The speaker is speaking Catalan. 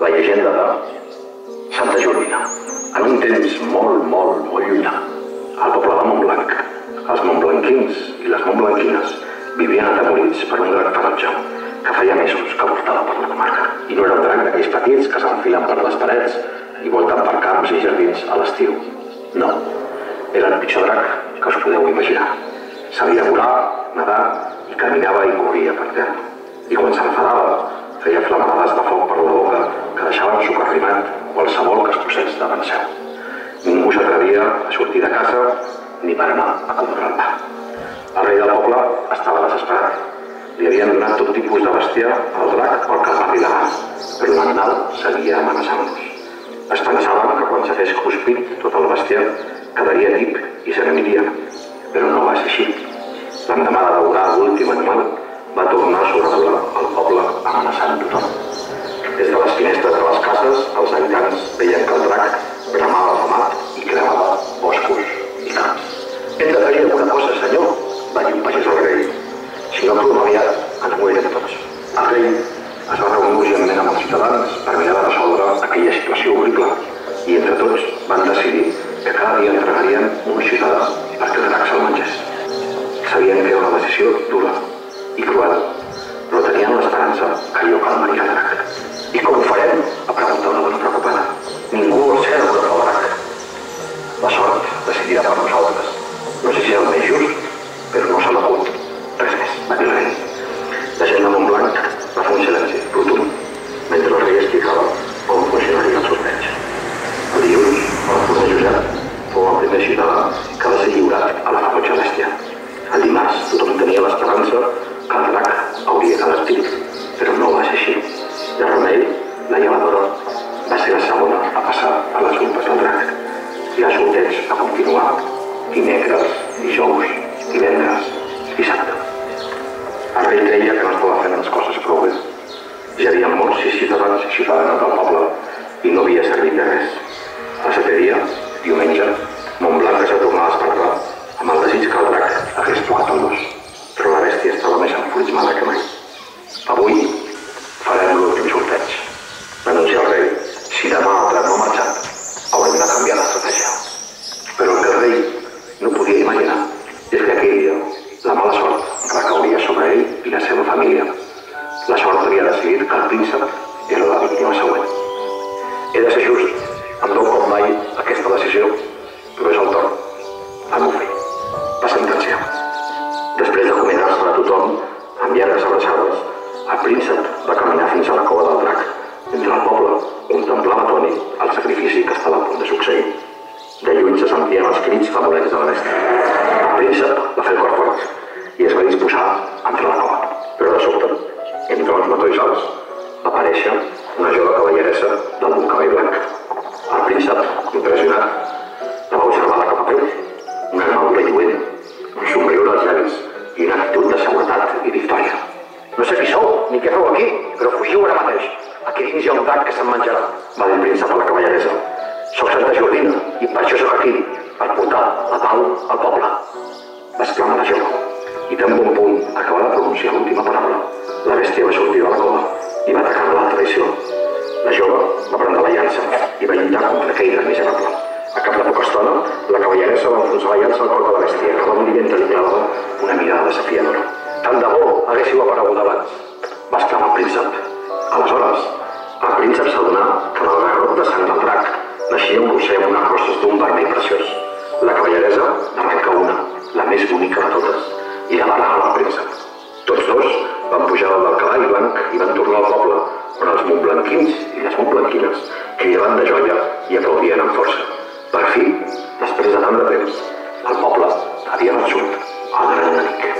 La llegenda de Santa Júlia, en un temps molt, molt, molt llunyà, al poble de Montblanc, els montblanquins i les montblanquines vivien atemorits per un drac ferotge que feia mesos que portava per la comarca. I no era un drac d'aquells petits que s'enfilen per les parets i volten per camps i jardins a l'estiu. No, era el pitjor drac que us podeu imaginar. Sabia volar, nedar i caminava i corria per terra. I quan s'enfadava, feia flamarades de foc per la boca que deixaven socarrimat qualsevol que es posés davant seu. Ningú s'atrevia a sortir de casa ni per anar a comprar el pa. El rei del poble estava desesperat. Li havien donat tot tipus de bestiar al drac pel calvari de mà, però l'animal seguia amenaçant-los. Es pensaven que quan se fes cruspit tot el bestiar quedaria tip i se n'aniria, però no va ser així. L'endemà de daurar l'últim animal, va tornar a sobrevolar el poble amenaçant tothom. Des de les finestres de les cases, els habitants veien que el drac bramava afamat i cremava boscos i camps. Hem de fer alguna cosa, senyor, va dir un pagès al rei. Si no plou aviat, ens morirem tots. El rei es va reunir urgentment amb els ciutadans per mirar de resoldre aquella situació horrible i entre tots van decidir que cada dia entregarien un ciutadà perquè el drac se'l mengés. Sabien que era una decisió dura i cruel, però tenien l'esperança que allò calmaria el drac. I com ho farem? va preguntar una dona preocupada. Ningú vol ser devorat pel drac. La sort decidirà per nosaltres. No sé si és el més just, però no se m'acut. Res més, va dir el rei. La gent de Montblanc va fer un silenci rotund, mentre el rei explicava com funcionaria el sorteig. El dilluns, el poder Josep fou el primer ciutadà que va ser lliurat a la ferotge bèstia. Dimarts tothom tenia l'esperança que el drac hauria quedat tip, però no va ser així. De remei, la llevadora va ser la segona a passar a les urpes del drac. I el sorteig va continuar dimecres, dijous, divendres, dissabte. El rei creia que no estava fent les coses prou bé. Ja havia morts sis ciutadans i ciutadanes del poble i no havia servit de res. El setè dia, diumenge, No sé qui sou, ni què feu aquí, però fugiu ara mateix. Aquí dins hi ha un drac que se'n menjarà, va dir príncep a la cavalleressa. Soc Santa Jordina i per això sóc aquí, per portar la pau al poble. Va exclamar la jove. I tan bon punt acaba de pronunciar l'última paraula. La bèstia va sortir de la cova i va atacar la traïció. La jove va prendre la llança i va lluitar contra aquell gran miserable. A cap de poca estona, la cavalleressa va enfonsar la llança al cor de la bèstia, que morir mentre li clavava una mirada desafiadora. Tant de bo haguéssiu aparegut abans, va exclamar el príncep. Aleshores, el príncep s'adonà que del garrot de sang del drac naixia un roser amb unes rosses d'un vermell preciós. La cavalleresa n'arrenca una, la més bonica de totes, i la va regalar al príncep. Tots dos van pujar al del cavall blanc i van tornar al poble, on els montblanquins i les montblanquines cridaven de joia i aplaudien amb força. Per fi, després de tant de temps, el poble havia vençut el gran enemic.